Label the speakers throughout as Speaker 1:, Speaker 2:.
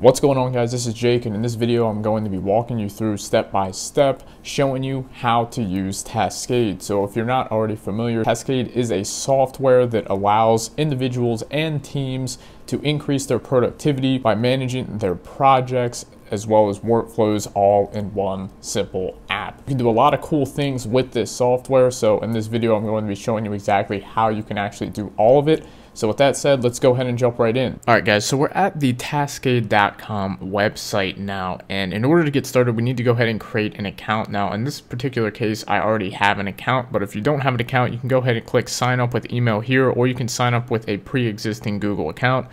Speaker 1: What's going on guys, this is Jake and in this video I'm going to be walking you through step by step showing you how to use Taskade. So if you're not already familiar, Taskade is a software that allows individuals and teams to increase their productivity by managing their projects as well as workflows all in one simple app. You can do a lot of cool things with this software. So in this video, I'm going to be showing you exactly how you can actually do all of it. So with that said, let's go ahead and jump right in. All right, guys, so we're at the Taskade.com website now. And in order to get started, we need to go ahead and create an account now. In this particular case, I already have an account, but if you don't have an account, you can go ahead and click sign up with email here, or you can sign up with a pre-existing Google account.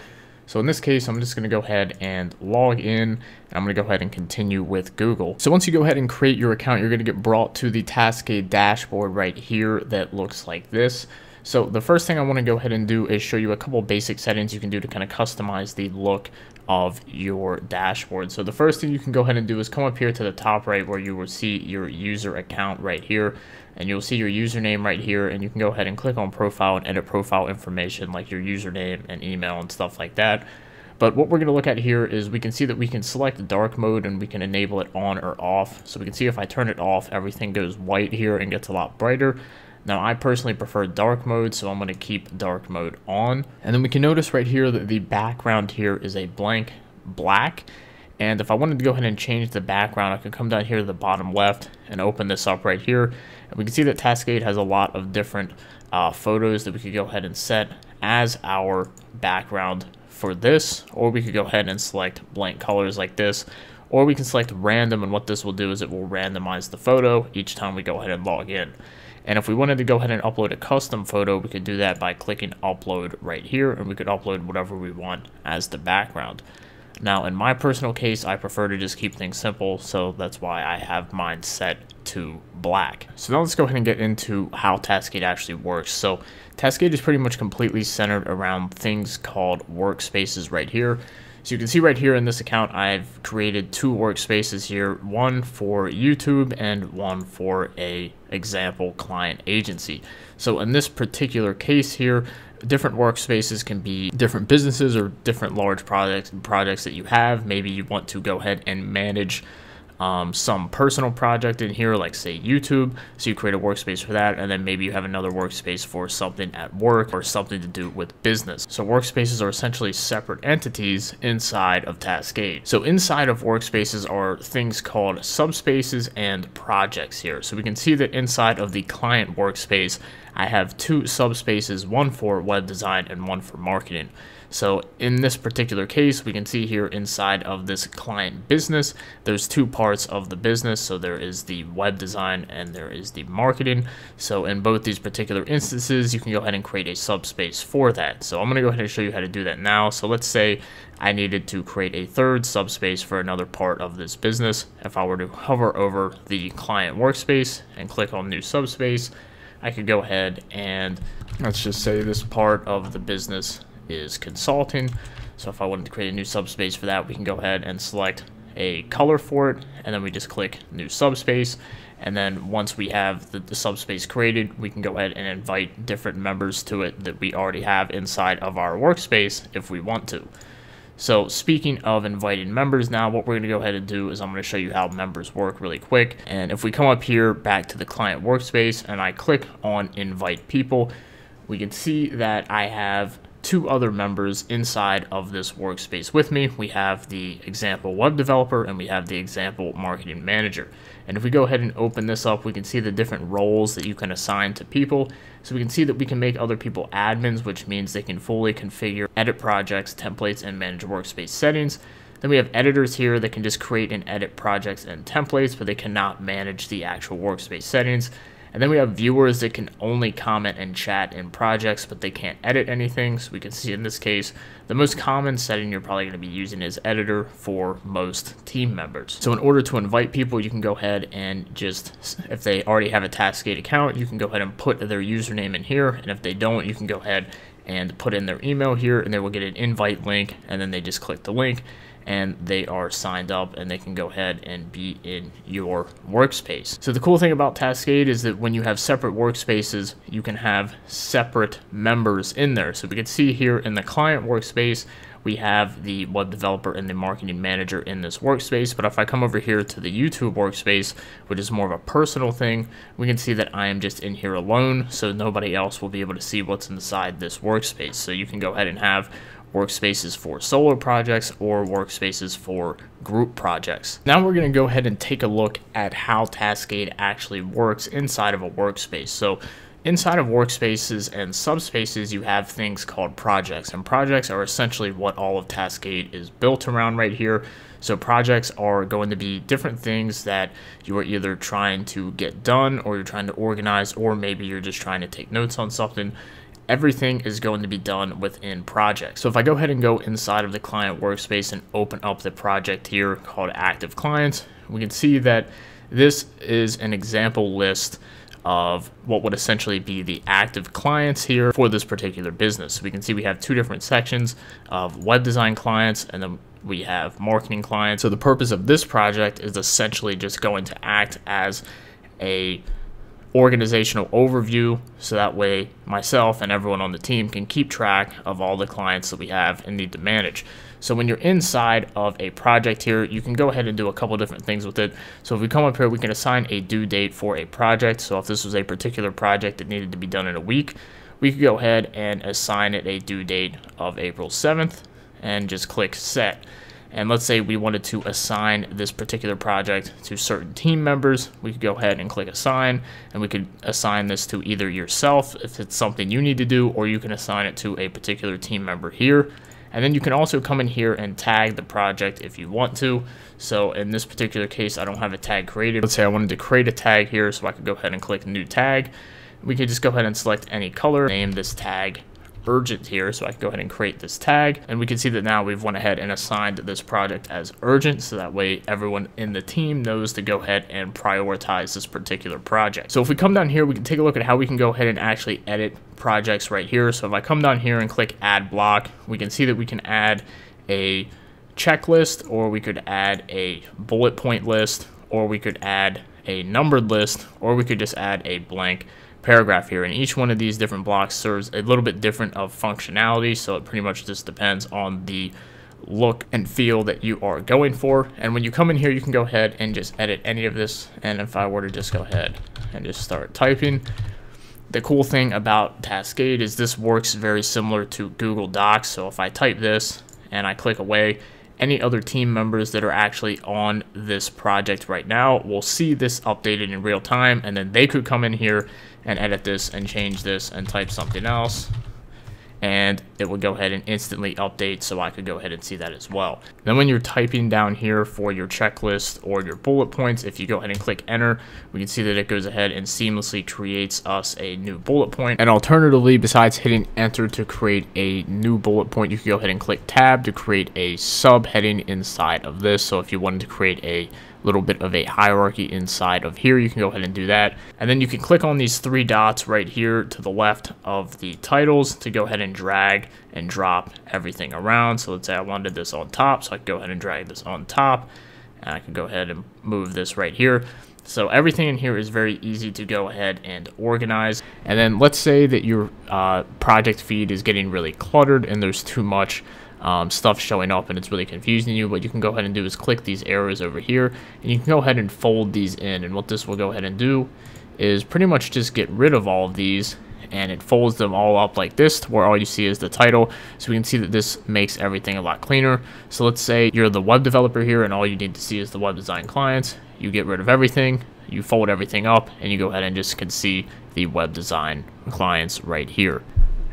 Speaker 1: So in this case, I'm just going to go ahead and log in and I'm going to go ahead and continue with Google. So once you go ahead and create your account, you're going to get brought to the Taskade dashboard right here that looks like this. So the first thing I want to go ahead and do is show you a couple basic settings you can do to kind of customize the look of your dashboard. So the first thing you can go ahead and do is come up here to the top right where you will see your user account right here and you'll see your username right here and you can go ahead and click on profile and edit profile information like your username and email and stuff like that. But what we're going to look at here is we can see that we can select dark mode and we can enable it on or off. So we can see if I turn it off, everything goes white here and gets a lot brighter. Now I personally prefer dark mode, so I'm going to keep dark mode on. And then we can notice right here that the background here is a blank black. And if I wanted to go ahead and change the background, I can come down here to the bottom left and open this up right here. And we can see that Taskade has a lot of different uh, photos that we could go ahead and set as our background for this. Or we could go ahead and select blank colors like this. Or we can select random, and what this will do is it will randomize the photo each time we go ahead and log in. And if we wanted to go ahead and upload a custom photo, we could do that by clicking upload right here, and we could upload whatever we want as the background. Now, in my personal case, I prefer to just keep things simple, so that's why I have mine set to black. So now let's go ahead and get into how Taskade actually works. So Taskade is pretty much completely centered around things called workspaces right here. So you can see right here in this account, I've created two workspaces here, one for YouTube and one for a example client agency. So in this particular case here, different workspaces can be different businesses or different large projects projects that you have. Maybe you want to go ahead and manage um, some personal project in here, like say YouTube. So you create a workspace for that, and then maybe you have another workspace for something at work or something to do with business. So workspaces are essentially separate entities inside of Taskade. So inside of workspaces are things called subspaces and projects here. So we can see that inside of the client workspace, I have two subspaces, one for web design and one for marketing. So in this particular case, we can see here inside of this client business, there's two parts of the business. So there is the web design and there is the marketing. So in both these particular instances, you can go ahead and create a subspace for that. So I'm going to go ahead and show you how to do that now. So let's say I needed to create a third subspace for another part of this business. If I were to hover over the client workspace and click on new subspace, I could go ahead and let's just say this part of the business is consulting. So if I wanted to create a new subspace for that, we can go ahead and select a color for it, and then we just click new subspace. And then once we have the, the, subspace created, we can go ahead and invite different members to it that we already have inside of our workspace if we want to. So speaking of inviting members now, what we're going to go ahead and do is I'm going to show you how members work really quick. And if we come up here back to the client workspace and I click on invite people, we can see that I have two other members inside of this workspace with me. We have the example web developer and we have the example marketing manager. And if we go ahead and open this up, we can see the different roles that you can assign to people. So we can see that we can make other people admins, which means they can fully configure, edit projects, templates, and manage workspace settings. Then we have editors here that can just create and edit projects and templates, but they cannot manage the actual workspace settings. And then we have viewers that can only comment and chat in projects, but they can't edit anything. So we can see in this case, the most common setting you're probably going to be using is editor for most team members. So in order to invite people, you can go ahead and just, if they already have a Taskade account, you can go ahead and put their username in here. And if they don't, you can go ahead and put in their email here and they will get an invite link and then they just click the link and they are signed up and they can go ahead and be in your workspace. So the cool thing about Taskade is that when you have separate workspaces, you can have separate members in there. So we can see here in the client workspace, we have the web developer and the marketing manager in this workspace. But if I come over here to the YouTube workspace, which is more of a personal thing, we can see that I am just in here alone, so nobody else will be able to see what's inside this workspace. So you can go ahead and have workspaces for solo projects or workspaces for group projects. Now we're going to go ahead and take a look at how Taskade actually works inside of a workspace. So inside of workspaces and subspaces, you have things called projects, and projects are essentially what all of Taskade is built around right here. So projects are going to be different things that you are either trying to get done or you're trying to organize or maybe you're just trying to take notes on something everything is going to be done within project. So if I go ahead and go inside of the client workspace and open up the project here called active clients, we can see that this is an example list of what would essentially be the active clients here for this particular business. So we can see we have two different sections of web design clients and then we have marketing clients. So the purpose of this project is essentially just going to act as a organizational overview so that way myself and everyone on the team can keep track of all the clients that we have and need to manage. So when you're inside of a project here, you can go ahead and do a couple different things with it. So if we come up here, we can assign a due date for a project. So if this was a particular project that needed to be done in a week, we could go ahead and assign it a due date of April 7th and just click set. And let's say we wanted to assign this particular project to certain team members. We could go ahead and click assign, and we could assign this to either yourself if it's something you need to do, or you can assign it to a particular team member here. And then you can also come in here and tag the project if you want to. So in this particular case, I don't have a tag created. Let's say I wanted to create a tag here, so I could go ahead and click new tag. We could just go ahead and select any color, name this tag urgent here. So I can go ahead and create this tag and we can see that now we've went ahead and assigned this project as urgent. So that way everyone in the team knows to go ahead and prioritize this particular project. So if we come down here, we can take a look at how we can go ahead and actually edit projects right here. So if I come down here and click add block, we can see that we can add a checklist or we could add a bullet point list or we could add a numbered list or we could just add a blank paragraph here and each one of these different blocks serves a little bit different of functionality so it pretty much just depends on the look and feel that you are going for. And when you come in here you can go ahead and just edit any of this and if I were to just go ahead and just start typing the cool thing about Taskade is this works very similar to Google Docs. So if I type this and I click away any other team members that are actually on this project right now will see this updated in real time and then they could come in here and edit this and change this and type something else and it will go ahead and instantly update so I could go ahead and see that as well. Then when you're typing down here for your checklist or your bullet points, if you go ahead and click enter, we can see that it goes ahead and seamlessly creates us a new bullet point. And alternatively, besides hitting enter to create a new bullet point, you can go ahead and click tab to create a subheading inside of this. So if you wanted to create a little bit of a hierarchy inside of here. You can go ahead and do that. And then you can click on these three dots right here to the left of the titles to go ahead and drag and drop everything around. So let's say I wanted this on top, so I can go ahead and drag this on top. And I can go ahead and move this right here. So everything in here is very easy to go ahead and organize. And then let's say that your uh, project feed is getting really cluttered and there's too much um, stuff showing up and it's really confusing you, what you can go ahead and do is click these arrows over here and you can go ahead and fold these in. And what this will go ahead and do is pretty much just get rid of all of these and it folds them all up like this where all you see is the title. So we can see that this makes everything a lot cleaner. So let's say you're the web developer here and all you need to see is the web design clients. You get rid of everything, you fold everything up, and you go ahead and just can see the web design clients right here.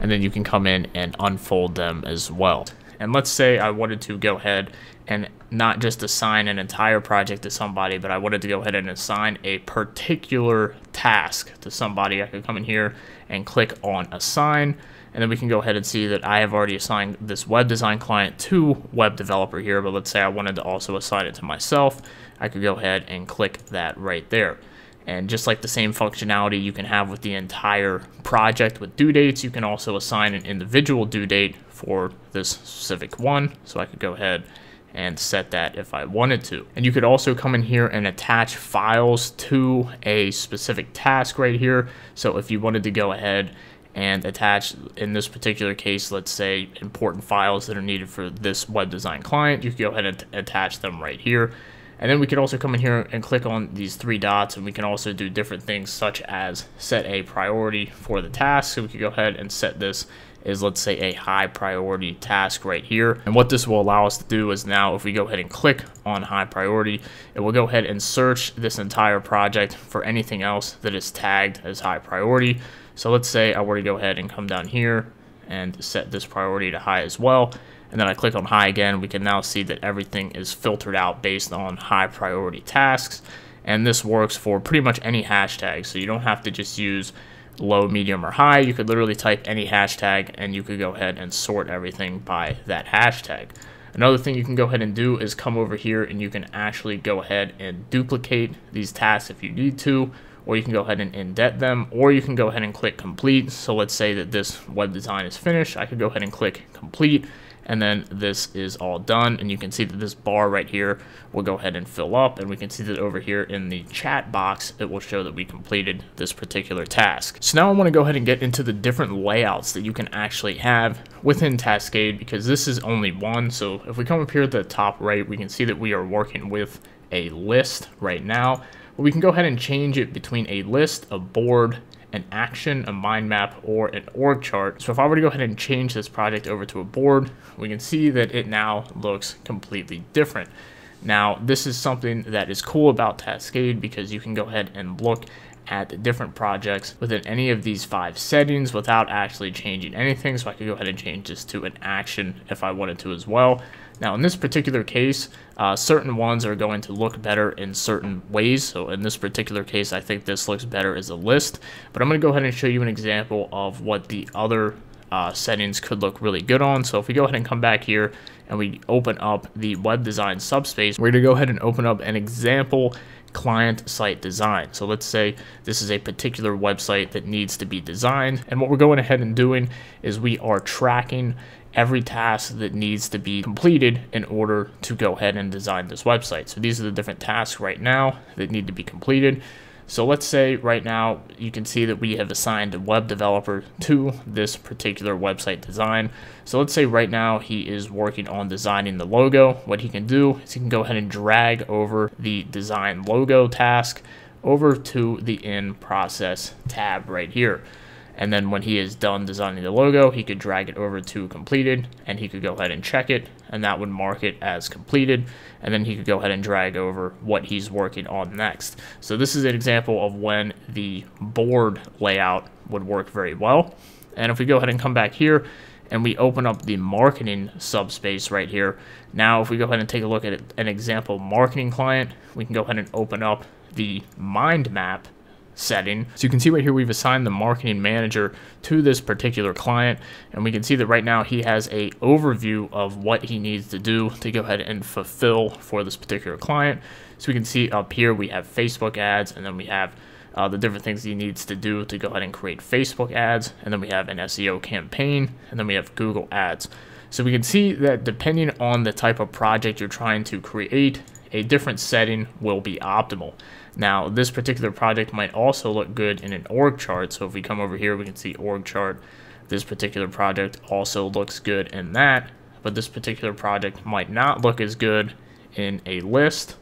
Speaker 1: And then you can come in and unfold them as well. And let's say I wanted to go ahead and not just assign an entire project to somebody, but I wanted to go ahead and assign a particular task to somebody. I could come in here and click on assign, and then we can go ahead and see that I have already assigned this web design client to web developer here, but let's say I wanted to also assign it to myself. I could go ahead and click that right there. And just like the same functionality you can have with the entire project with due dates, you can also assign an individual due date for this specific one. So I could go ahead and set that if I wanted to. And you could also come in here and attach files to a specific task right here. So if you wanted to go ahead
Speaker 2: and attach, in this particular case, let's say important files that are needed for this web design client. You could go ahead and attach them right here. And then we could also come in here and click on these three dots and we can also do different things such as set a priority for the task. So we could go ahead and set this is let's say a high priority task right here. And what this will allow us to do is now if we go ahead and click on high priority, it will go ahead and search this entire project for anything else that is tagged as high priority. So let's say I were to go ahead and come down here and set this priority to high as well. And then I click on high again, we can now see that everything is filtered out based on high priority tasks. And this works for pretty much any hashtag. So you don't have to just use low, medium, or high. You could literally type any hashtag and you could go ahead and sort everything by that hashtag. Another thing you can go ahead and do is come over here and you can actually go ahead and duplicate these tasks if you need to, or you can go ahead and indent them, or you can go ahead and click complete. So let's say that this web design is finished. I could go ahead and click complete and then this is all done and you can see that this bar right here will go ahead and fill up and we can see that over here in the chat box it will show that we completed this particular task. So now I want to go ahead and get into the different layouts that you can actually have within Taskade because this is only one so if we come up here at the top right we can see that we are working with a list right now but we can go ahead and change it between a list, a board, an action, a mind map, or an org chart. So if I were to go ahead and change this project over to a board, we can see that it now looks completely different. Now, this is something that is cool about Taskade because you can go ahead and look at different projects within any of these five settings without actually changing anything. So I could go ahead and change this to an action if I wanted to as well. Now in this particular case, uh, certain ones are going to look better in certain ways. So in this particular case, I think this looks better as a list. But I'm going to go ahead and show you an example of what the other uh, settings could look really good on. So if we go ahead and come back here and we open up the web design subspace, we're going to go ahead and open up an example client site design. So let's say this is a particular website that needs to be designed. And what we're going ahead and doing is we are tracking every task that needs to be completed in order to go ahead and design this website. So these are the different tasks right now that need to be completed. So let's say right now you can see that we have assigned a web developer to this particular website design. So let's say right now he is working on designing the logo. What he can do is he can go ahead and drag over the design logo task over to the in process tab right here. And then when he is done designing the logo, he could drag it over to completed and he could go ahead and check it and that would mark it as completed. And then he could go ahead and drag over what he's working on next. So this is an example of when the board layout would work very well. And if we go ahead and come back here and we open up the marketing subspace right here, now if we go ahead and take a look at an example marketing client, we can go ahead and open up the mind map setting. So you can see right here we've assigned the marketing manager to this particular client and we can see that right now he has a overview of what he needs to do to go ahead and fulfill for this particular client. So we can see up here we have Facebook ads and then we have uh, the different things he needs to do to go ahead and create Facebook ads and then we have an SEO campaign and then we have Google ads. So we can see that depending on the type of project you're trying to create, a different setting will be optimal. Now, this particular project might also look good in an org chart. So if we come over here, we can see org chart. This particular project also looks good in that, but this particular project might not look as good in a list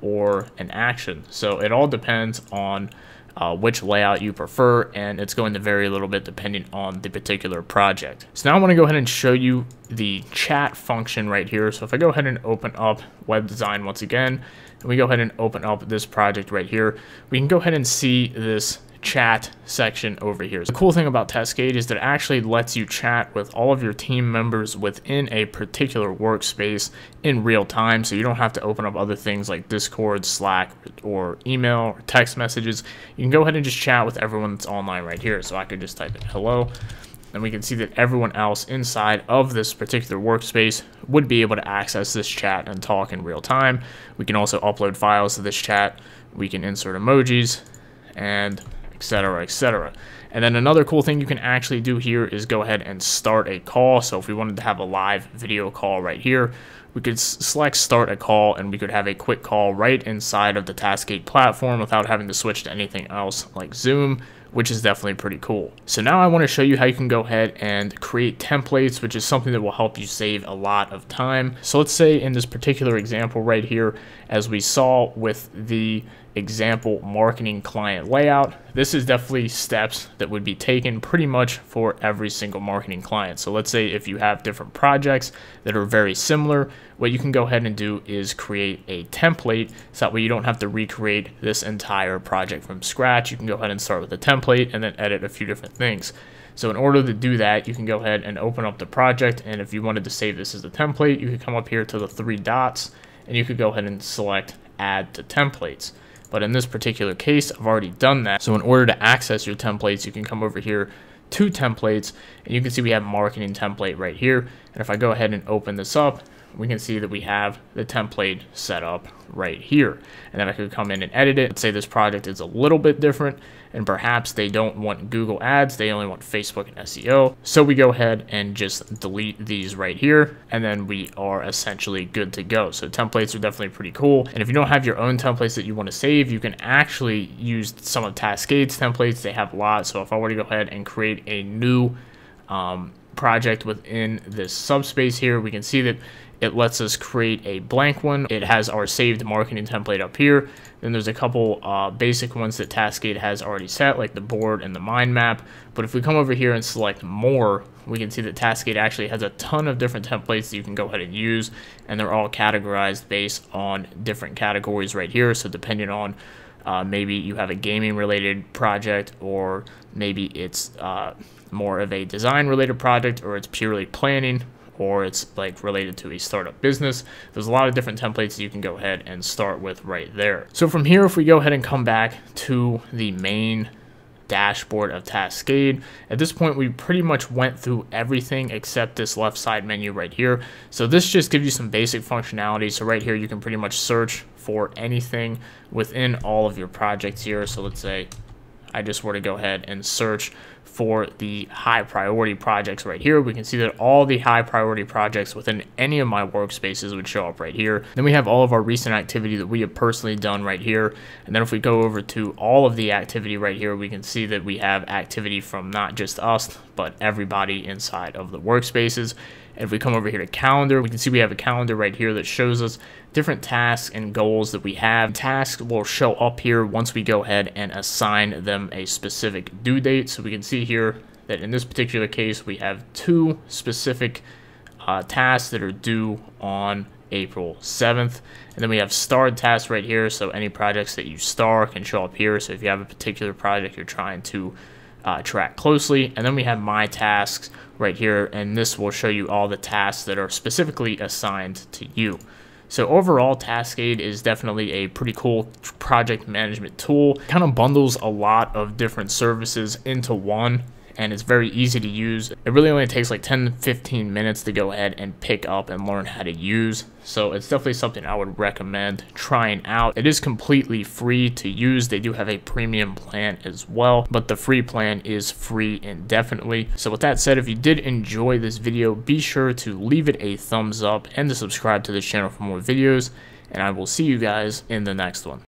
Speaker 2: or an action. So it all depends on uh, which layout you prefer, and it's going to vary a little bit depending on the particular project. So now I want to go ahead and show you the chat function right here. So if I go ahead and open up web design once again, and we go ahead and open up this project right here, we can go ahead and see this chat section over here. The cool thing about Taskade is that it actually lets you chat with all of your team members within a particular workspace in real time, so you don't have to open up other things like Discord, Slack, or email, or text messages. You can go ahead and just chat with everyone that's online right here. So I could just type in hello, and we can see that everyone else inside of this particular workspace would be able to access this chat and talk in real time. We can also upload files to this chat. We can insert emojis and etc etc and then another cool thing you can actually do here is go ahead and start a call so if we wanted to have a live video call right here we could select start a call and we could have a quick call right inside of the Taskade platform without having to switch to anything else like Zoom which is definitely pretty cool. So now I want to show you how you can go ahead and create templates, which is something that will help you save a lot of time. So let's say in this particular example right here, as we saw with the example marketing client layout. This is definitely steps that would be taken pretty much for every single marketing client. So let's say if you have different projects that are very similar, what you can go ahead and do is create a template so that way you don't have to recreate this entire project from scratch. You can go ahead and start with a template and then edit a few different things. So in order to do that, you can go ahead and open up the project. And if you wanted to save this as a template, you could come up here to the three dots and you could go ahead and select add to templates. But in this particular case, I've already done that. So in order to access your templates, you can come over here to templates and you can see we have marketing template right here. And if I go ahead and open this up, we can see that we have the template set up right here. And then I could come in and edit it. Let's say this project is a little bit different and perhaps they don't want Google ads, they only want Facebook and SEO. So we go ahead and just delete these right here and then we are essentially good to go. So templates are definitely pretty cool. And if you don't have your own templates that you want to save, you can actually use some of Taskade's templates. They have a lot. So if I were to go ahead and create a new um, project within this subspace here, we can see that it lets us create a blank one. It has our saved marketing template up here. Then there's a couple uh, basic ones that Taskade has already set, like the board and the mind map. But if we come over here and select more, we can see that Taskade actually has a ton of different templates that you can go ahead and use, and they're all categorized based on different categories right here. So depending on uh, maybe you have a gaming related project, or maybe it's uh, more of a design related project, or it's purely planning or it's like related to a startup business. There's a lot of different templates you can go ahead and start with right there. So from here, if we go ahead and come back to the main dashboard of Taskade. At this point, we pretty much went through everything except this left side menu right here. So this just gives you some basic functionality. So right here, you can pretty much search for anything within all of your projects here. So let's say I just were to go ahead and search for the high priority projects right here, we can see that all the high priority projects within any of my workspaces would show up right here. Then we have all of our recent activity that we have personally done right here. And then if we go over to all of the activity right here, we can see that we have activity from not just us, but everybody inside of the workspaces. If we come over here to calendar, we can see we have a calendar right here that shows us different tasks and goals that we have. Tasks will show up here once we go ahead and assign them a specific due date. So we can see here that in this particular case, we have two specific uh, tasks that are due on April 7th. And then we have starred tasks right here. So any projects that you star can show up here. So if you have a particular project you're trying to uh, track closely. And then we have my tasks right here. And this will show you all the tasks that are specifically assigned to you. So overall, Taskade is definitely a pretty cool project management tool. kind of bundles a lot of different services into one and it's very easy to use. It really only takes like 10 15 minutes to go ahead and pick up and learn how to use. So it's definitely something I would recommend trying out. It is completely free to use. They do have a premium plan as well, but the free plan is free indefinitely. So with that said, if you did enjoy this video, be sure to leave it a thumbs up and to subscribe to this channel for more videos. And I will see you guys in the next one.